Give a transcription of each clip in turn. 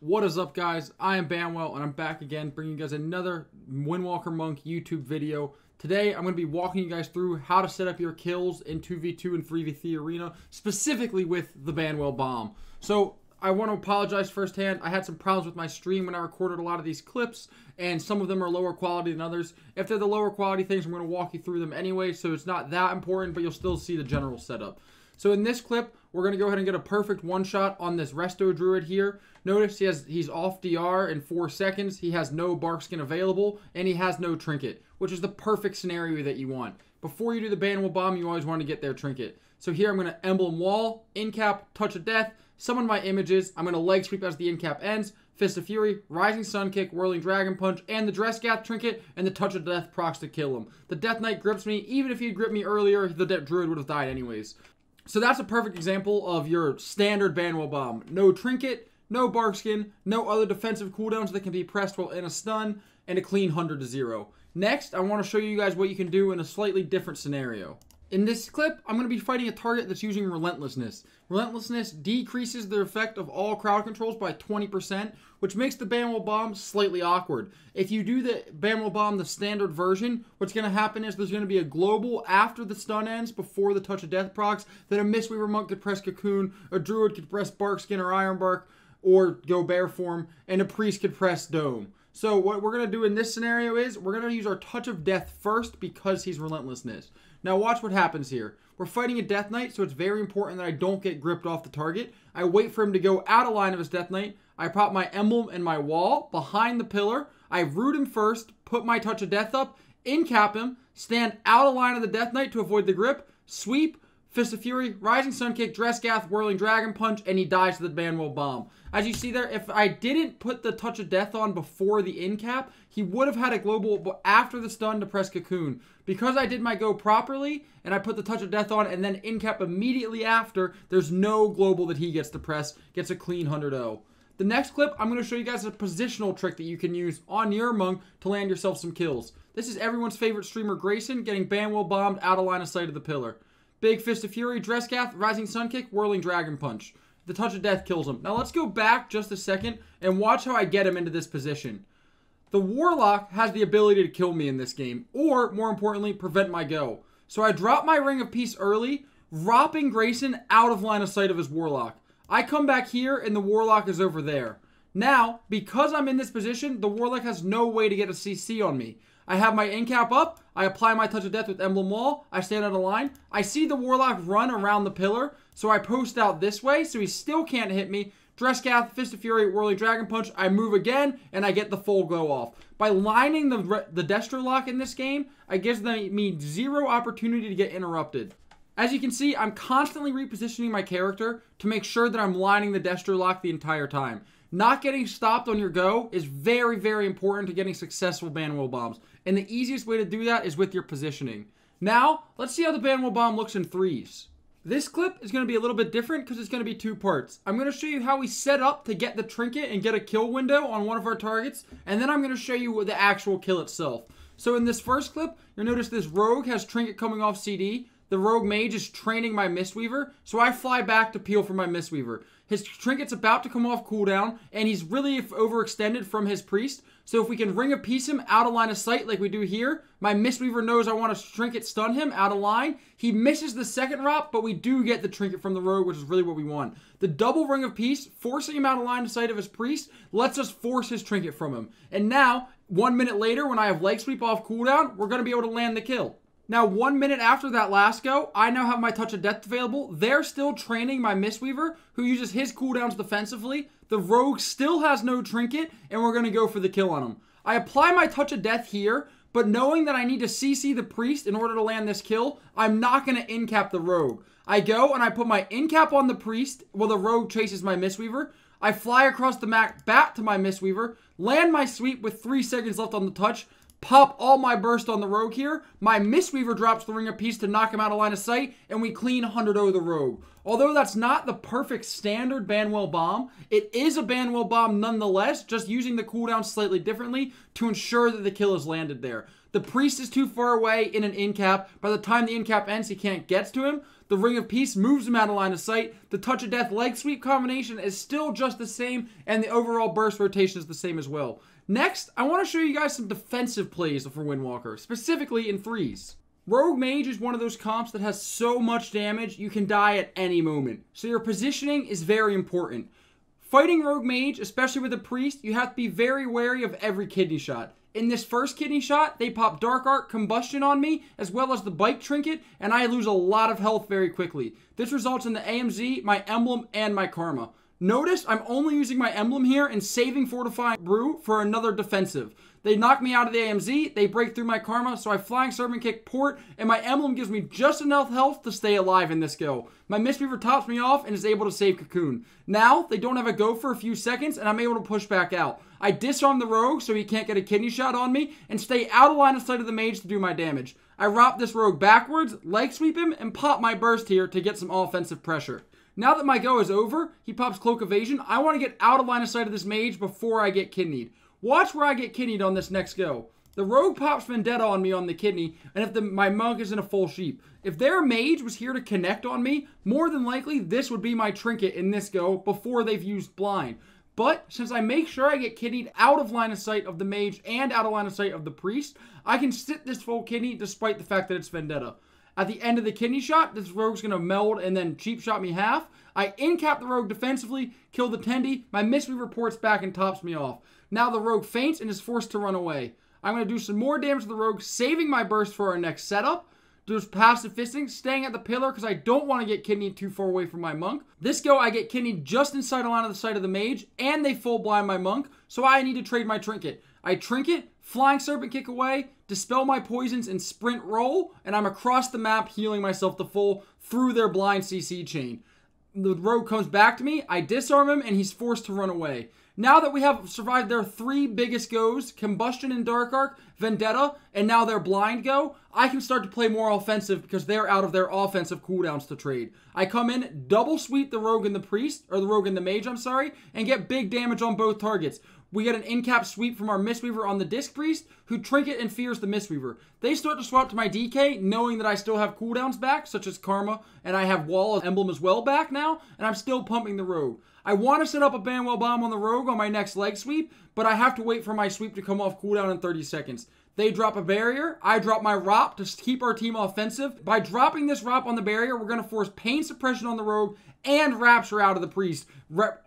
What is up, guys? I am Banwell, and I'm back again, bringing you guys another Windwalker Monk YouTube video. Today, I'm going to be walking you guys through how to set up your kills in 2v2 and 3v3 arena, specifically with the Banwell Bomb. So, I want to apologize firsthand. I had some problems with my stream when I recorded a lot of these clips, and some of them are lower quality than others. If they're the lower quality things, I'm going to walk you through them anyway, so it's not that important, but you'll still see the general setup. So in this clip, we're going to go ahead and get a perfect one shot on this Resto Druid here. Notice he has he's off DR in 4 seconds. He has no bark skin available, and he has no trinket, which is the perfect scenario that you want. Before you do the Banwell Bomb, you always want to get their trinket. So here I'm going to Emblem Wall, Incap, Touch of Death, summon my images. I'm going to Leg Sweep as the Incap ends, Fist of Fury, Rising Sun Kick, Whirling Dragon Punch, and the Dressgath Trinket, and the Touch of Death procs to kill him. The Death Knight grips me. Even if he gripped me earlier, the Druid would have died anyways. So that's a perfect example of your standard Banwell Bomb. No trinket, no bark skin, no other defensive cooldowns that can be pressed while in a stun, and a clean 100 to 0. Next, I want to show you guys what you can do in a slightly different scenario. In this clip, I'm going to be fighting a target that's using Relentlessness. Relentlessness decreases the effect of all crowd controls by 20%, which makes the Banwell Bomb slightly awkward. If you do the Banwell Bomb the standard version, what's going to happen is there's going to be a global after the stun ends, before the Touch of Death procs, that a Mistweaver Monk could press Cocoon, a Druid could press Barkskin or Iron Bark, or go Bear Form, and a Priest could press Dome. So what we're going to do in this scenario is we're going to use our Touch of Death first because he's Relentlessness. Now watch what happens here. We're fighting a Death Knight, so it's very important that I don't get gripped off the target. I wait for him to go out of line of his Death Knight. I pop my emblem and my wall behind the pillar. I root him first, put my Touch of Death up, incap him, stand out of line of the Death Knight to avoid the grip, sweep, Fist of Fury, Rising Sun Kick, Dressgath, Whirling Dragon Punch, and he dies to the Banwell Bomb. As you see there, if I didn't put the Touch of Death on before the incap, he would have had a global after the stun to press Cocoon. Because I did my go properly, and I put the Touch of Death on, and then incap immediately after, there's no global that he gets to press, gets a clean 100-0. The next clip, I'm going to show you guys a positional trick that you can use on your monk to land yourself some kills. This is everyone's favorite streamer, Grayson, getting Banwell bombed out of line of sight of the pillar. Big Fist of Fury, Dress Dressgath, Rising Sun Kick, Whirling Dragon Punch. The Touch of Death kills him. Now let's go back just a second and watch how I get him into this position. The Warlock has the ability to kill me in this game, or more importantly, prevent my go. So I drop my Ring of Peace early, dropping Grayson out of line of sight of his Warlock. I come back here and the Warlock is over there. Now, because I'm in this position, the Warlock has no way to get a CC on me. I have my incap up. I apply my Touch of Death with Emblem Wall. I stand on a line. I see the Warlock run around the pillar, so I post out this way, so he still can't hit me. Dress Dressgath, Fist of Fury, Whirling Dragon Punch. I move again, and I get the full go off. By lining the, the Destro Lock in this game, it gives me zero opportunity to get interrupted. As you can see, I'm constantly repositioning my character to make sure that I'm lining the Destro Lock the entire time. Not getting stopped on your go is very, very important to getting successful Banwell bombs. And the easiest way to do that is with your positioning. Now, let's see how the Banwell bomb looks in threes. This clip is going to be a little bit different because it's going to be two parts. I'm going to show you how we set up to get the trinket and get a kill window on one of our targets. And then I'm going to show you the actual kill itself. So in this first clip, you'll notice this rogue has trinket coming off CD. The rogue mage is training my Mistweaver, so I fly back to peel for my Mistweaver. His trinket's about to come off cooldown, and he's really overextended from his priest. So if we can ring of peace him out of line of sight like we do here, my Mistweaver knows I want to trinket stun him out of line. He misses the second drop, but we do get the trinket from the rogue, which is really what we want. The double ring of peace, forcing him out of line of sight of his priest, lets us force his trinket from him. And now, one minute later, when I have leg sweep off cooldown, we're going to be able to land the kill. Now, one minute after that last go, I now have my Touch of Death available. They're still training my Mistweaver, who uses his cooldowns defensively. The Rogue still has no Trinket, and we're going to go for the kill on him. I apply my Touch of Death here, but knowing that I need to CC the Priest in order to land this kill, I'm not going to incap the Rogue. I go and I put my incap on the Priest while the Rogue chases my Mistweaver. I fly across the map back to my Mistweaver, land my sweep with 3 seconds left on the touch, pop all my burst on the rogue here. My Mistweaver drops the Ring of Peace to knock him out of line of sight, and we clean 100 over the rogue. Although that's not the perfect standard Banwell bomb, it is a Banwell bomb nonetheless, just using the cooldown slightly differently to ensure that the kill is landed there. The priest is too far away in an incap. By the time the incap ends, he can't get to him. The Ring of Peace moves him out of line of sight. The Touch of Death leg sweep combination is still just the same, and the overall burst rotation is the same as well. Next, I want to show you guys some defensive plays for Windwalker, specifically in threes. Rogue Mage is one of those comps that has so much damage, you can die at any moment. So your positioning is very important. Fighting Rogue Mage, especially with a Priest, you have to be very wary of every kidney shot. In this first kidney shot, they pop Dark Art Combustion on me, as well as the Bike Trinket, and I lose a lot of health very quickly. This results in the AMZ, my Emblem, and my Karma. Notice I'm only using my emblem here and saving Fortifying Brew for another defensive. They knock me out of the AMZ, they break through my Karma, so I Flying Serpent Kick port, and my emblem gives me just enough health to stay alive in this go. My Mistweaver tops me off and is able to save Cocoon. Now, they don't have a go for a few seconds, and I'm able to push back out. I disarm the Rogue so he can't get a kidney shot on me, and stay out of line of sight of the Mage to do my damage. I wrap this Rogue backwards, leg sweep him, and pop my burst here to get some offensive pressure. Now that my go is over, he pops Cloak Evasion. I want to get out of line of sight of this mage before I get kidneyed. Watch where I get kidneyed on this next go. The rogue pops Vendetta on me on the kidney, and if the, my monk is in a full sheep. If their mage was here to connect on me, more than likely this would be my trinket in this go before they've used blind. But since I make sure I get kidneyed out of line of sight of the mage and out of line of sight of the priest, I can sit this full kidney despite the fact that it's Vendetta. At the end of the kidney shot, this rogue's going to meld and then cheap shot me half. I incap the rogue defensively, kill the Tendy. My Mistweaver reports back and tops me off. Now the rogue feints and is forced to run away. I'm going to do some more damage to the rogue, saving my burst for our next setup. There's passive fisting, staying at the pillar because I don't want to get kidney too far away from my monk. This go, I get kidney just inside the line of the sight of the mage, and they full blind my monk, so I need to trade my trinket. I trinket, flying serpent kick away, dispel my poisons, and sprint roll, and I'm across the map healing myself to full through their blind CC chain. The rogue comes back to me, I disarm him, and he's forced to run away. Now that we have survived their three biggest goes, Combustion and Dark Arc, Vendetta, and now their blind go, I can start to play more offensive because they're out of their offensive cooldowns to trade. I come in, double sweep the Rogue and the Priest, or the Rogue and the Mage, I'm sorry, and get big damage on both targets. We get an in-cap sweep from our Mistweaver on the Disc Priest, who Trinket and fears the Mistweaver. They start to swap to my DK, knowing that I still have cooldowns back, such as Karma, and I have Wall Emblem as well back now, and I'm still pumping the Rogue. I want to set up a Banwell Bomb on the Rogue on my next leg sweep, but I have to wait for my sweep to come off cooldown in 30 seconds. They drop a barrier. I drop my ROP to keep our team offensive. By dropping this ROP on the barrier, we're going to force Pain Suppression on the Rogue and Rapture out of the Priest,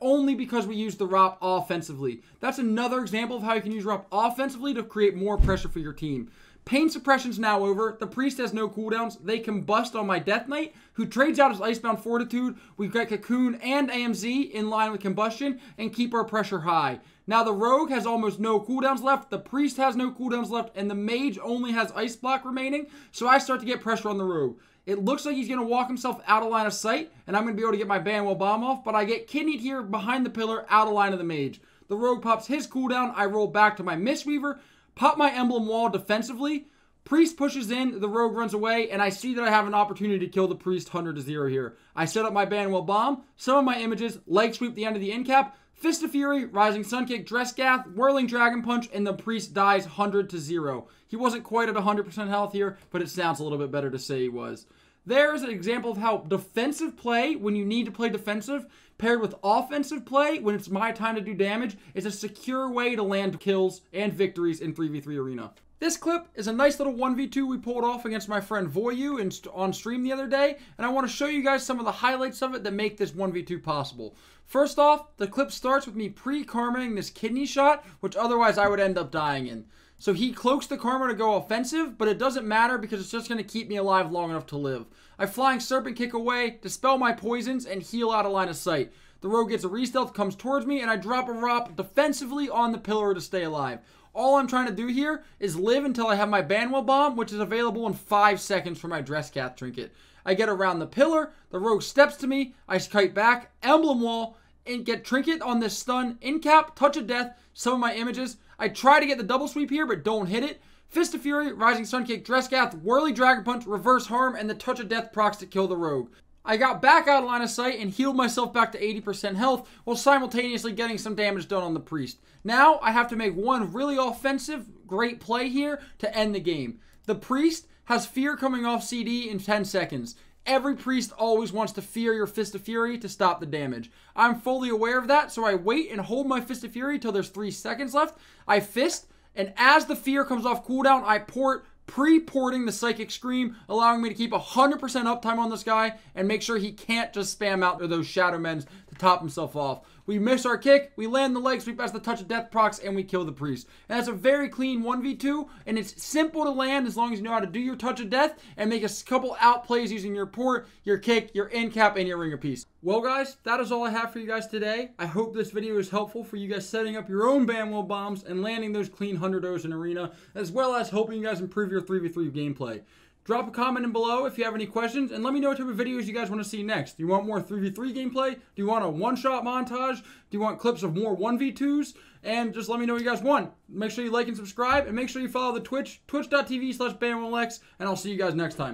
only because we use the ROP offensively. That's another example of how you can use ROP offensively to create more pressure for your team. Pain suppression's now over. The priest has no cooldowns. They combust on my Death Knight, who trades out his Icebound Fortitude. We've got Cocoon and AMZ in line with combustion and keep our pressure high. Now the Rogue has almost no cooldowns left. The Priest has no cooldowns left, and the Mage only has Ice Block remaining. So I start to get pressure on the Rogue. It looks like he's going to walk himself out of line of sight, and I'm going to be able to get my Banwell Bomb off, but I get kidneyed here behind the pillar, out of line of the Mage. The Rogue pops his cooldown. I roll back to my Mistweaver. Pop my emblem wall defensively. Priest pushes in, the rogue runs away, and I see that I have an opportunity to kill the priest 100 to 0 here. I set up my Banwell Bomb, some of my images, leg sweep the end of the incap, Fist of Fury, Rising Sun Kick, Dress Gath, Whirling Dragon Punch, and the priest dies 100 to 0. He wasn't quite at 100% health here, but it sounds a little bit better to say he was. There's an example of how defensive play, when you need to play defensive, paired with offensive play, when it's my time to do damage, is a secure way to land kills and victories in 3v3 Arena. This clip is a nice little 1v2 we pulled off against my friend Voyu in, on stream the other day, and I want to show you guys some of the highlights of it that make this 1v2 possible. First off, the clip starts with me pre-karmaing this kidney shot, which otherwise I would end up dying in. So he cloaks the karma to go offensive, but it doesn't matter because it's just going to keep me alive long enough to live. I flying serpent kick away, dispel my poisons, and heal out of line of sight. The rogue gets a re-stealth, comes towards me, and I drop a ROP defensively on the pillar to stay alive. All I'm trying to do here is live until I have my Banwell Bomb, which is available in 5 seconds for my Dress Cat Trinket. I get around the pillar, the rogue steps to me, I kite back, Emblem Wall, and get Trinket on this stun, Incap, Touch of Death, some of my images. I try to get the double sweep here, but don't hit it. Fist of Fury, Rising Sun Kick, dress Dressgath, Whirly Dragon Punch, Reverse Harm, and the Touch of Death procs to kill the rogue. I got back out of line of sight and healed myself back to 80% health while simultaneously getting some damage done on the priest. Now I have to make one really offensive, great play here to end the game. The priest has fear coming off CD in 10 seconds. Every priest always wants to fear your Fist of Fury to stop the damage. I'm fully aware of that, so I wait and hold my Fist of Fury till there's 3 seconds left. I fist, and as the fear comes off cooldown, I port pre-porting the Psychic Scream, allowing me to keep 100% uptime on this guy and make sure he can't just spam out those Shadow Mends to top himself off. We miss our kick, we land the leg sweep pass the touch of death procs, and we kill the priest. And that's a very clean 1v2, and it's simple to land as long as you know how to do your touch of death and make a couple outplays using your port, your kick, your incap, and your ring of peace. Well, guys, that is all I have for you guys today. I hope this video is helpful for you guys setting up your own Banwell bombs and landing those clean 100 in arena, as well as helping you guys improve your 3v3 gameplay. Drop a comment in below if you have any questions, and let me know what type of videos you guys want to see next. Do you want more 3v3 gameplay? Do you want a one-shot montage? Do you want clips of more 1v2s? And just let me know what you guys want. Make sure you like and subscribe, and make sure you follow the Twitch, twitch.tv slash and I'll see you guys next time.